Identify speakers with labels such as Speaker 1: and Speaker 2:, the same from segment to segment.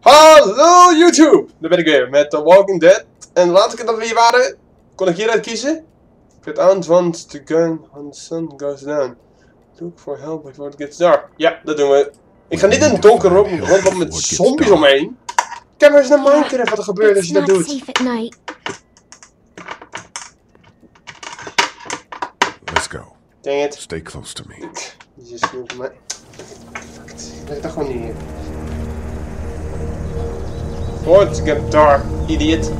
Speaker 1: Hallo YouTube! Daar ben ik weer met The Walking Dead. En de laatste keer dat we hier waren, kon ik hieruit kiezen. Get out once the gun when the sun goes down. Look for help before it gets dark. Ja, dat doen we. Ik ga niet in het donker rond- rondlopen met zombies omheen. Kijk maar eens naar Minecraft wat er gebeurt als je dat doet.
Speaker 2: Let's go.
Speaker 1: Dang it.
Speaker 2: Stay close to me.
Speaker 1: Die is snoep voor mij. Ik gewoon niet it to get dark, idiot.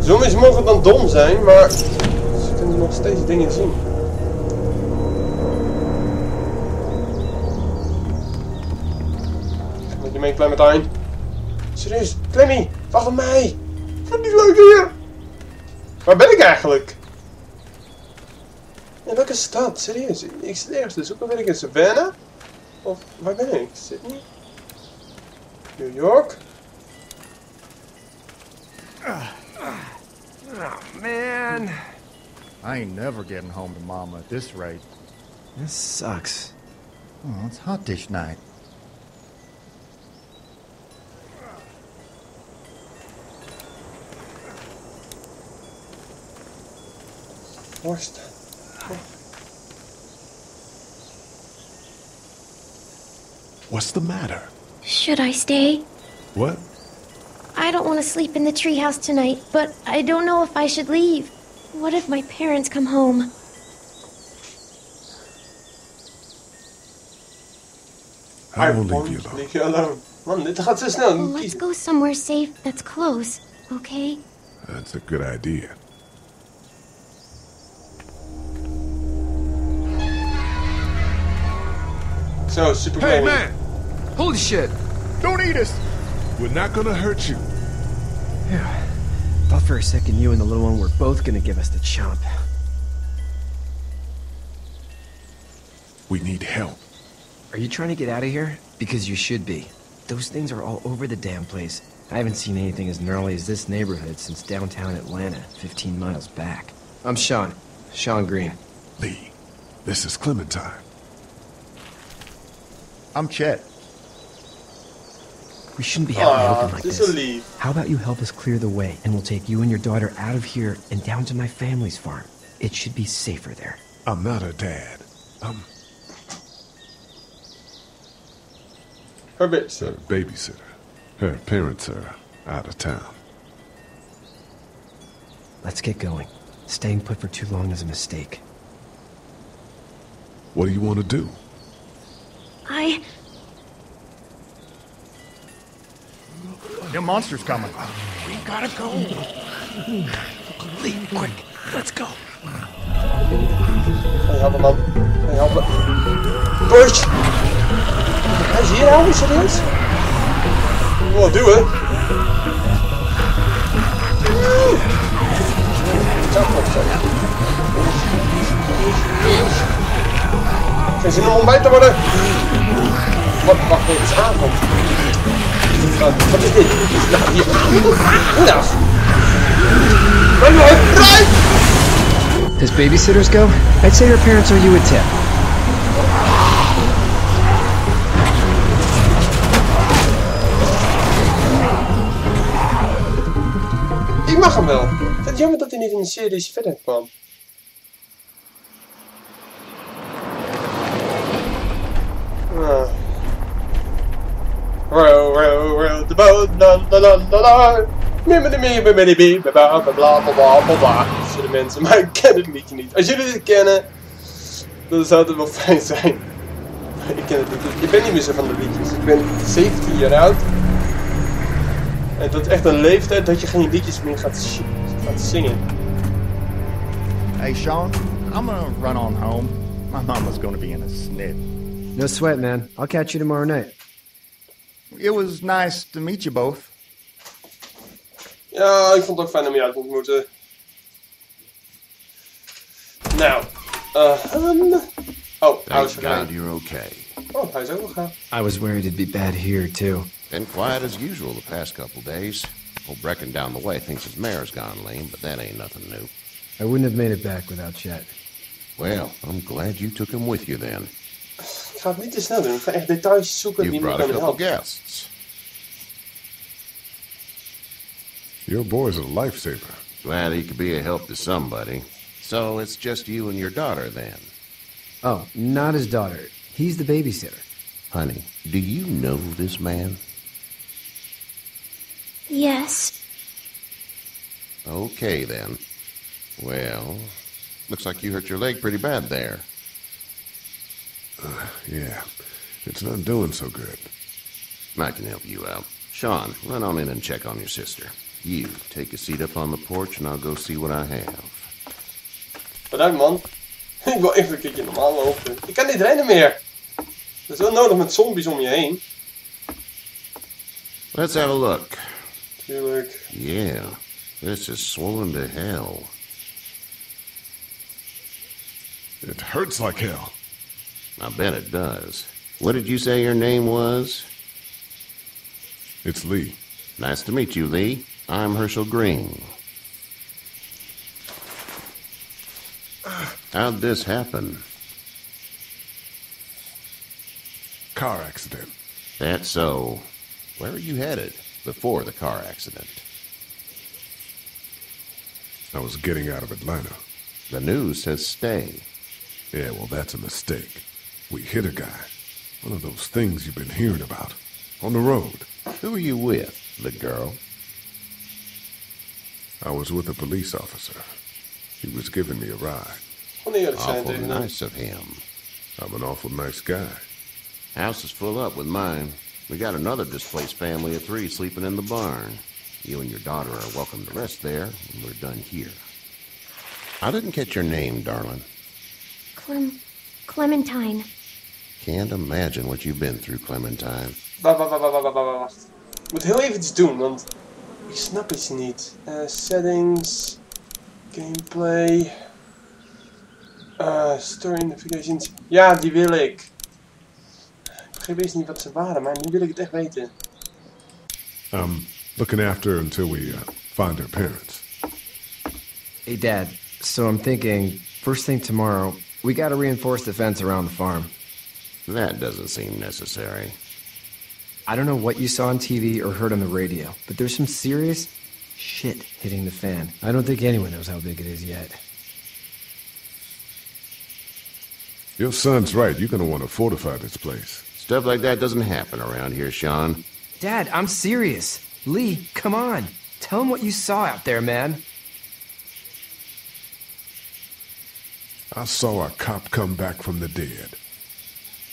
Speaker 1: Zombies mogen dan dom zijn, maar ze kunnen nog steeds dingen zien. Met je mee, Clementine. Serieus, Clemmy, wacht op mij. Wat niet leuk hier. Waar ben ik eigenlijk? In welke stad? Serieus? Ik zit ergens te zoeken. Ben ik in Savannah? Of waar ben ik? Sydney? New York?
Speaker 3: Ah, man,
Speaker 4: I ain't never getting home to Mama at this rate.
Speaker 3: this sucks.
Speaker 4: Oh, it's hot dish night.
Speaker 1: Worst.
Speaker 2: What's the matter?
Speaker 5: Should I stay?
Speaker 2: What?
Speaker 5: I don't want to sleep in the treehouse tonight, but I don't know if I should leave. What if my parents come home?
Speaker 2: I will
Speaker 1: won't
Speaker 2: leave you alone.
Speaker 1: Leave you alone. Man, dit gaat zo snel.
Speaker 5: Well, let's go somewhere safe that's close, okay?
Speaker 2: That's a good idea.
Speaker 1: So, super
Speaker 3: Hey,
Speaker 1: Clemmy.
Speaker 3: man! Holy shit!
Speaker 4: Don't eat us!
Speaker 2: We're not gonna hurt you. Yeah.
Speaker 3: Thought for a second you and the little one were both gonna give us the chomp.
Speaker 2: We need help.
Speaker 3: Are you trying to get out of here? Because you should be. Those things are all over the damn place. I haven't seen anything as gnarly as this neighborhood since downtown Atlanta, 15 miles back. I'm Shawn. Shawn Greene.
Speaker 2: Lee, this is Clementine.
Speaker 4: I'm Chet.
Speaker 3: We shouldn't be out in the open like
Speaker 1: dit is zo
Speaker 3: this.
Speaker 1: lief.
Speaker 3: How about you help us clear the way, and we'll take you and your daughter out of here and down to my family's farm. It should be safer there.
Speaker 2: I'm not her dad. I'm
Speaker 1: Her bitch.
Speaker 2: her babysitter. Her parents are out of town.
Speaker 3: Let's get going. Staying put for too long is a mistake.
Speaker 2: What do you want to do?
Speaker 5: I.
Speaker 4: Them monsters coming.
Speaker 3: We gotta go. Lee, quick, let's go.
Speaker 1: Ga je helpen, man. Ga je helpen. Push! Hij is hier, ouwe, serieus? Wat doen we? Goed zo. Geen zin om ontbijt te worden. Wat, wacht, dit is aankomt. Wat, wat is dit? Nou, hier. Nou. Je uitbreid?
Speaker 3: As babysitters go, I'd say her parents owe you a tip.
Speaker 1: Ik mag hem wel. Het jammer dat hij niet in de series verder kwam. Ah. Row, row, row the boat, la la la la la. Bla bla bla bla bla. Zullen mensen, maar ik ken het liedje niet. Als jullie dit kennen, dan zou het wel fijn zijn. Ik ken het niet. Ik ben niet meer zo van de liedjes. Ik ben 17 jaar oud. En dat is echt een leeftijd dat je geen liedjes meer gaat zingen.
Speaker 4: Hey, Sean, I'm gonna run on home. My mama's gonna be in a snit.
Speaker 3: No sweat, man. I'll catch you tomorrow night.
Speaker 4: It was nice to meet you both.
Speaker 1: Ja, ik vond het ook fijn om je uit te ontmoeten. Nou, eh, um, oh, hij is
Speaker 6: Thank God you're okay.
Speaker 1: Oh, hij is ook nog.
Speaker 3: I was worried it'd be bad here, too.
Speaker 6: Been quiet as usual the past couple days. Old Brecken down the way thinks his mare's gone lame, but that ain't nothing new.
Speaker 3: I wouldn't have made it back without Chet.
Speaker 6: Well, I'm glad you took him with you then.
Speaker 1: Ik
Speaker 6: You brought a couple guests.
Speaker 2: Your boy's a lifesaver.
Speaker 6: Glad he could be a help to somebody. So it's just you and your daughter then.
Speaker 3: Oh, not his daughter. He's the babysitter.
Speaker 6: Honey, do you know this man?
Speaker 5: Yes.
Speaker 6: Okay then. Well, looks like you hurt your leg pretty bad there.
Speaker 2: Uh, yeah, it's not doing so good.
Speaker 6: I can help you out. Shawn, run on in and check on your sister. You, take a seat up on the porch and I'll go see what I have.
Speaker 1: Bedankt man. Ik wil even een keertje normaal lopen. Ik kan niet rennen meer. Het is wel nodig met zombies om je heen.
Speaker 6: Let's have a look.
Speaker 1: Tuurlijk.
Speaker 6: Yeah, this is swollen to hell.
Speaker 2: It hurts like hell.
Speaker 6: I bet it does. What did you say your name was?
Speaker 2: It's Lee.
Speaker 6: Nice to meet you, Lee. I'm Hershel Greene. How'd this happen?
Speaker 2: Car accident.
Speaker 6: That's so. Where were you headed before the car accident?
Speaker 2: I was getting out of Atlanta.
Speaker 6: The news says stay.
Speaker 2: Yeah, well, that's a mistake. We hit a guy. One of those things you've been hearing about. On the road.
Speaker 6: Who are you with? The girl?
Speaker 2: I was with a police officer. He was giving me a ride.
Speaker 1: Gewoon eerlijk zijn
Speaker 6: Awful
Speaker 1: tegen
Speaker 6: nice of him.
Speaker 2: I'm an awful nice guy.
Speaker 6: House is full up with mine. We got another displaced family of three sleeping in the barn. You and your daughter are welcome to rest there when we're done here. I didn't catch your name, darling.
Speaker 5: Clem. Clementine.
Speaker 6: Can't imagine what you've been through, Clementine.
Speaker 1: Wacht, wacht, wacht, wacht, wacht, wacht, wacht. Ik moet heel even iets doen, want ik snap iets niet. Eh, settings. Gameplay. eh story notifications. Ja, die wil ik. Ik begreep eerst niet wat ze waren, maar nu wil ik het echt weten.
Speaker 2: I'm looking after her until we uh, find her parents.
Speaker 3: Hey, Dad. So I'm thinking, first thing tomorrow, we gotta reinforce the fence around the farm.
Speaker 6: That doesn't seem necessary.
Speaker 3: I don't know what you saw on TV or heard on the radio, but there's some serious shit hitting the fan. I don't think anyone knows how big it is yet.
Speaker 2: Your son's right. You're gonna want to fortify this place.
Speaker 6: Stuff like that doesn't happen around here, Shawn.
Speaker 3: Dad, I'm serious. Lee, come on. Tell him what you saw out there, man.
Speaker 2: I saw a cop come back from the dead.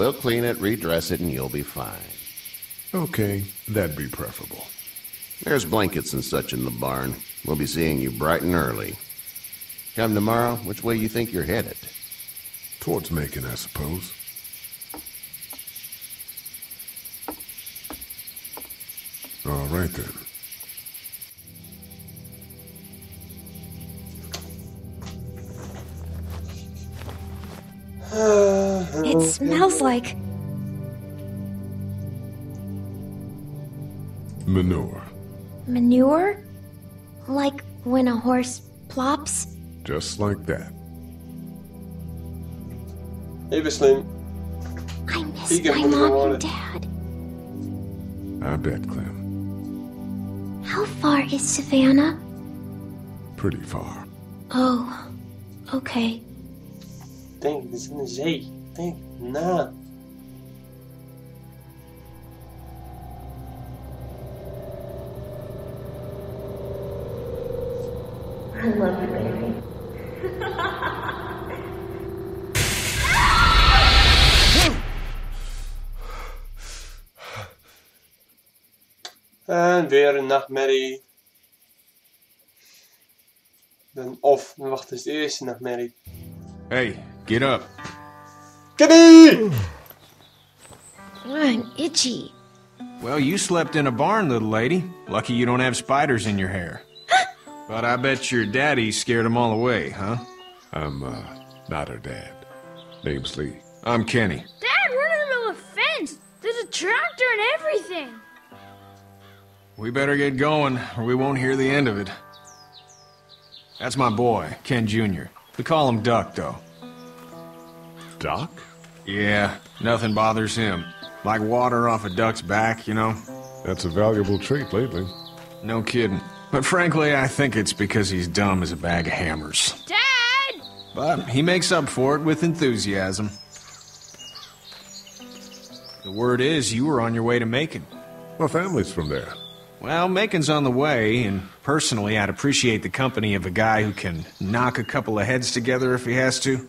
Speaker 6: We'll clean it, redress it, and you'll be fine.
Speaker 2: Okay, that'd be preferable.
Speaker 6: There's blankets and such in the barn. We'll be seeing you bright and early. Come tomorrow, which way you think you're headed?
Speaker 2: Towards Macon, I suppose. All right then.
Speaker 5: Smells like.
Speaker 2: Manure.
Speaker 5: manure? Like when a horse plops?
Speaker 2: Just like that.
Speaker 1: Even slim.
Speaker 5: I miss
Speaker 1: Vegan
Speaker 5: my
Speaker 1: moet ik
Speaker 5: mom and dad.
Speaker 2: I bet, Clem.
Speaker 5: How far is Savannah?
Speaker 2: Pretty far.
Speaker 5: Oh, okay.
Speaker 1: Denk, dit is in de zee. Denk na. En weer een nachtmerrie. Dan, of, wacht, het is de eerste nachtmerrie.
Speaker 7: Hey, get up.
Speaker 1: Kitty!
Speaker 5: I'm itchy.
Speaker 7: Well, you slept in a barn, little lady. Lucky you don't have spiders in your hair. But I bet your daddy scared them all away, huh?
Speaker 2: I'm, uh, not her dad. Name's Lee.
Speaker 7: I'm Kenny.
Speaker 8: Dad, we're in the middle of a fence. There's a tractor and everything.
Speaker 7: We better get going, or we won't hear the end of it. That's my boy, Ken Jr. We call him Duck, though.
Speaker 2: Doc?
Speaker 7: Yeah, nothing bothers him. Like water off a duck's back, you know?
Speaker 2: That's a valuable trait lately.
Speaker 7: No kidding. But frankly, I think it's because he's dumb as a bag of hammers.
Speaker 8: Dad!
Speaker 7: But he makes up for it with enthusiasm. The word is you were on your way to Macon.
Speaker 2: My family's from there.
Speaker 7: Well, Macon's on the way, and personally, I'd appreciate the company of a guy who can knock a couple of heads together if he has to.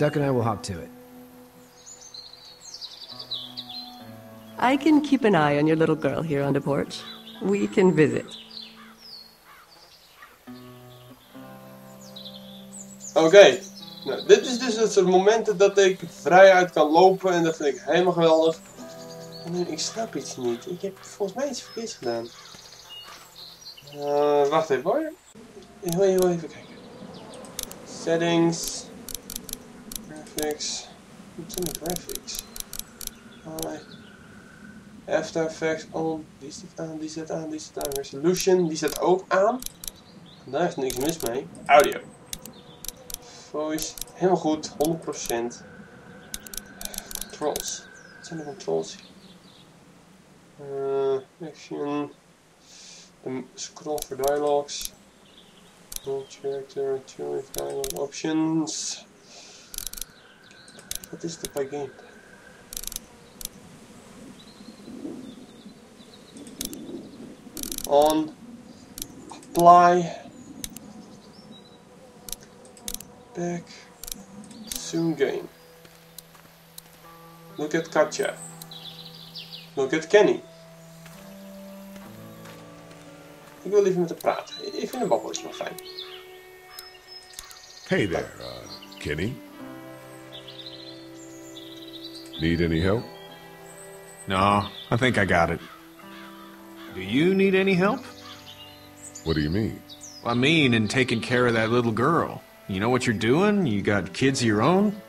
Speaker 3: Duck and I will hop to it.
Speaker 9: I can keep an eye on your little girl here on the porch. We can visit.
Speaker 1: Oké, nou, dit is dus het soort momenten dat ik vrijuit kan lopen en dat vind ik helemaal geweldig. Nu, ik snap iets niet. Ik heb volgens mij iets verkeerds gedaan. Eh, wacht even hoor. Ik wil heel even kijken. Settings. Graphics. Wat zijn de graphics? Hi. After Effects on. Die staat aan, die staat aan, die staat aan. Resolution, die staat ook aan. Daar is niks mis mee. Audio. Voice, helemaal goed, 100%. Controls. Wat zijn de controls hier? Uh, action. De scroll for dialogues. Character, dialogue options. Wat is bij game? On. Apply. Back. Soon game. Look at Katjaa. Look at Kenny. Ik wil liever met haar praten. Vind een babbeltje wel fijn.
Speaker 2: Hey there, uh, Kenny. Need any help?
Speaker 7: No, I think I got it. Do you need any help?
Speaker 2: What do you mean?
Speaker 7: I mean, in taking care of that little girl. You know what you're doing? You got kids of your own?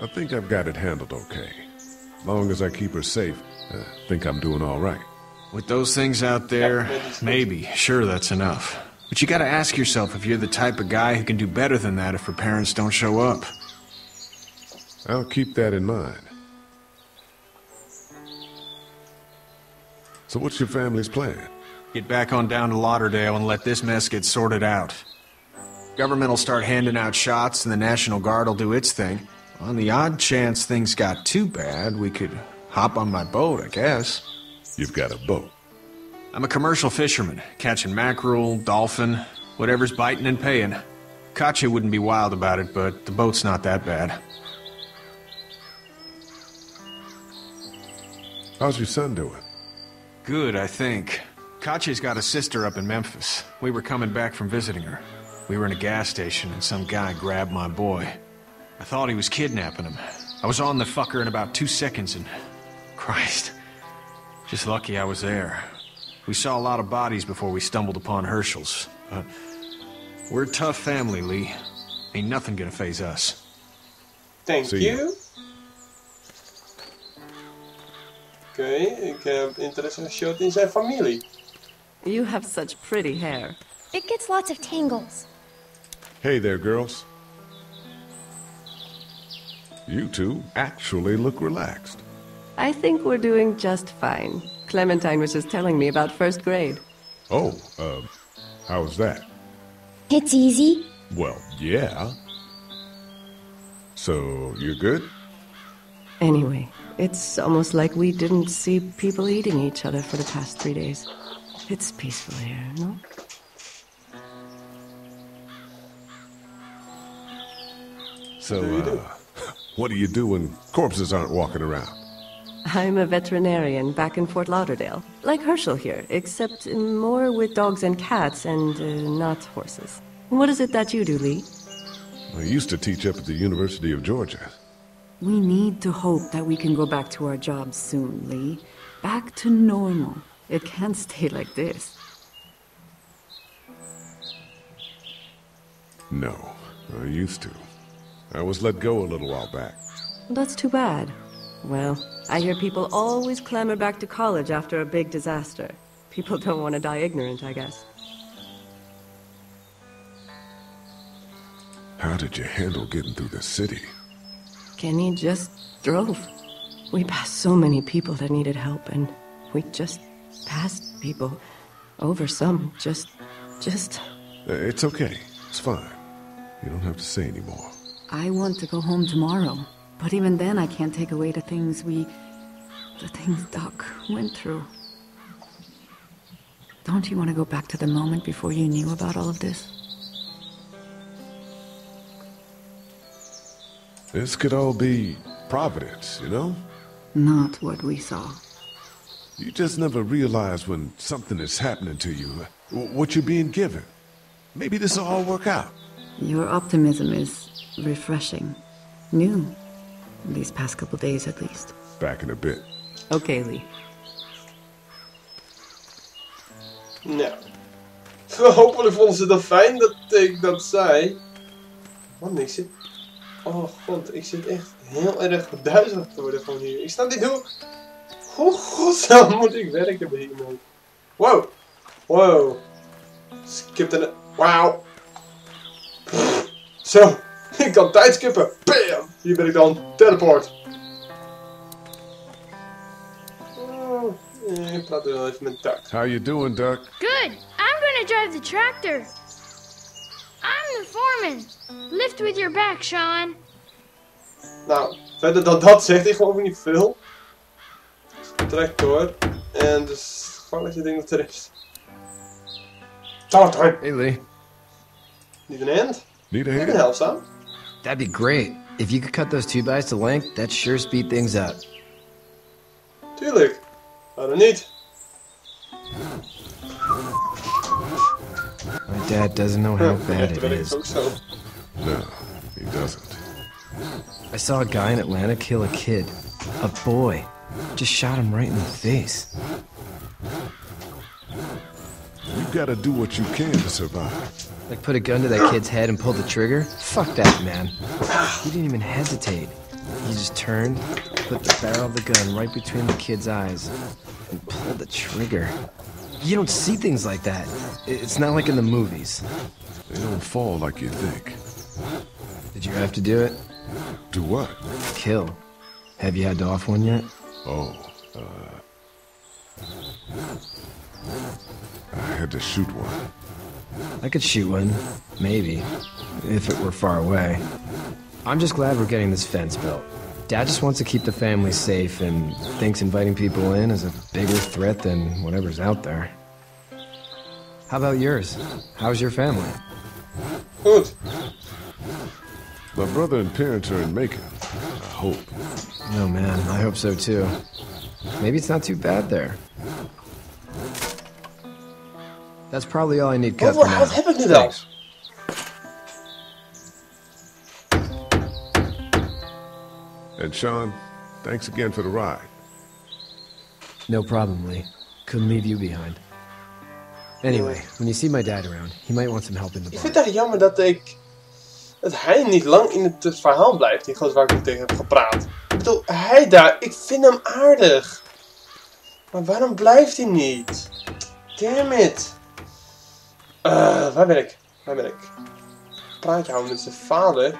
Speaker 2: I think I've got it handled okay. As long as I keep her safe, I think I'm doing all right.
Speaker 7: With those things out there, maybe. Sure, that's enough. But you gotta ask yourself if you're the type of guy who can do better than that if her parents don't show up.
Speaker 2: I'll keep that in mind. So what's your family's plan?
Speaker 7: Get back on down to Lauderdale and let this mess get sorted out. Government will start handing out shots and the National Guard will do its thing. On the odd chance things got too bad, we could hop on my boat, I guess.
Speaker 2: You've got a boat.
Speaker 7: I'm a commercial fisherman, catching mackerel, dolphin, whatever's biting and paying. Katjaa wouldn't be wild about it, but the boat's not that bad.
Speaker 2: How's your son doing?
Speaker 7: Good, I think. Katjaa's got a sister up in Memphis. We were coming back from visiting her. We were in a gas station and some guy grabbed my boy. I thought he was kidnapping him. I was on the fucker in about two seconds and... Christ. Just lucky I was there. We saw a lot of bodies before we stumbled upon Hershel's. But we're a tough family, Lee. Ain't nothing gonna phase us.
Speaker 1: Thank
Speaker 2: Zie je.
Speaker 1: you. Oké, ik heb interesse geshowd in zijn familie.
Speaker 9: You have such pretty hair.
Speaker 5: It gets lots of tangles.
Speaker 2: Hey there, girls. You two actually look relaxed.
Speaker 9: I think we're doing just fine. Clementine was just telling me about first grade.
Speaker 2: Oh, uh, how's that?
Speaker 5: It's easy.
Speaker 2: Well, yeah. So, you're good?
Speaker 9: Anyway, It's almost like we didn't see people eating each other for the past three days. It's peaceful here, no?
Speaker 2: So, uh, what do you do when corpses aren't walking around?
Speaker 9: I'm a veterinarian back in Fort Lauderdale, like Hershel here, except more with dogs and cats and uh, not horses. What is it that you do, Lee?
Speaker 2: I used to teach up at the University of Georgia.
Speaker 10: We need to hope that we can go back to our jobs soon, Lee. Back to normal. It can't stay like this.
Speaker 2: No, I used to. I was let go a little while back.
Speaker 9: That's too bad. Well, I hear people always clamor back to college after a big disaster. People don't want to die ignorant, I guess.
Speaker 2: How did you handle getting through the city?
Speaker 9: Kenny just drove. We passed so many people that needed help, and we just passed people. Over some, just. just.
Speaker 2: Uh, It's okay. It's fine. You don't have to say anymore.
Speaker 10: I want to go home tomorrow. But even then, I can't take away the things we. the things Duck went through. Don't you want to go back to the moment before you knew about all of this?
Speaker 2: This could all be providence, you know?
Speaker 10: Not what we saw.
Speaker 2: You just never realize when something is happening to you, what you're being given. Maybe this will all work out.
Speaker 10: Your optimism is refreshing. New. These past couple days, at least.
Speaker 2: Back in a bit.
Speaker 9: Okay, Lee.
Speaker 1: Nou. Hopelijk vonden ze dat fijn dat ik dat zei. Man, ik zit... Oh god, ik zit echt heel erg duizelig te worden van hier. Ik sta dit hoe... Hoe godsnaam moet ik werken bij hiermee? Wow. Wow. Skip de... Wauw. Zo. Ik kan tijd skippen. Bam. Hier ben ik dan. Teleport. Oh, eh, Ik praat wel even met Duck.
Speaker 2: How you doing, Duck?
Speaker 8: Good. I'm gonna drive the tractor. I'm foreman. Lift with your back, Shawn.
Speaker 1: Nou, verder dan dat zegt hij gewoon niet veel. Tractor. En dus gewoon dat je denkt dat er is. Startime.
Speaker 3: Hey, Lee.
Speaker 1: Need an end?
Speaker 2: Need a
Speaker 1: You can
Speaker 2: hand?
Speaker 1: help some.
Speaker 3: That'd be great. If you could cut those two bys to length, that'd sure speed things up.
Speaker 1: Tuurlijk. Waarom niet?
Speaker 3: My dad doesn't know how bad
Speaker 1: Echt,
Speaker 3: it
Speaker 1: ben ik
Speaker 3: is.
Speaker 1: ook zo.
Speaker 2: No, he doesn't.
Speaker 3: I saw a guy in Atlanta kill a kid. A boy. Just shot him right in the face.
Speaker 2: You gotta do what you can to survive.
Speaker 3: Like put a gun to that kid's head and pull the trigger? Fuck that, man. He didn't even hesitate. He just turned, put the barrel of the gun right between the kid's eyes, and pulled the trigger. You don't see things like that. It's not like in the movies.
Speaker 2: They don't fall like you think.
Speaker 3: Did you have to do it?
Speaker 2: Do what?
Speaker 3: Kill. Have you had to off one yet?
Speaker 2: Oh, uh... I had to shoot one.
Speaker 3: I could shoot one, maybe, if it were far away. I'm just glad we're getting this fence built. Dad just wants to keep the family safe and thinks inviting people in is a bigger threat than whatever's out there. How about yours? How's your family?
Speaker 1: Goed.
Speaker 2: My brother and parents are in Macon. I hope.
Speaker 3: Oh man, I hope so too. Maybe it's not too bad there. That's probably all I need cut
Speaker 1: Wat,
Speaker 3: for now.
Speaker 1: wat heb ik nu dan?
Speaker 3: Thanks.
Speaker 2: And Shawn, thanks again for the ride.
Speaker 3: No problem, Lee. Couldn't leave you behind. Anyway, when you see my dad around, he might want some help in the
Speaker 1: Ik
Speaker 3: barn.
Speaker 1: vind het echt jammer dat ik... Dat hij niet lang in het, verhaal blijft. Die gozer waar ik tegen heb gepraat. Ik bedoel, hij daar. Ik vind hem aardig. Maar waarom blijft hij niet? Damn it. Eh, waar ben ik? Waar ben ik? Praatje houden met zijn vader.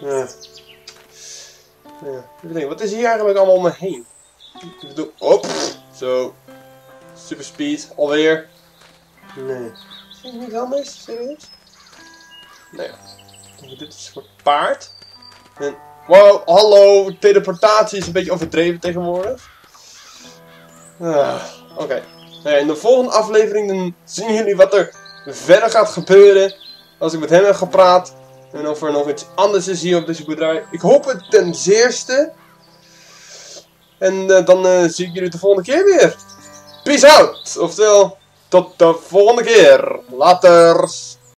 Speaker 1: Ja. Ja. Ik denk, wat is hier eigenlijk allemaal om me heen? Ik bedoel, op. Zo. Super speed, alweer. Nee. Zie je niet anders? Serieus? Nou ja. Dit is voor paard. En Wow, hallo, teleportatie is een beetje overdreven tegenwoordig. Ah, Oké. Nou ja, in de volgende aflevering dan zien jullie wat er verder gaat gebeuren. Als ik met hem heb gepraat. En of er nog iets anders is hier op deze boerderij. Ik hoop het ten zeerste. En eh, dan eh, zie ik jullie de volgende keer weer. Peace out! Oftewel, tot de volgende keer. Laters!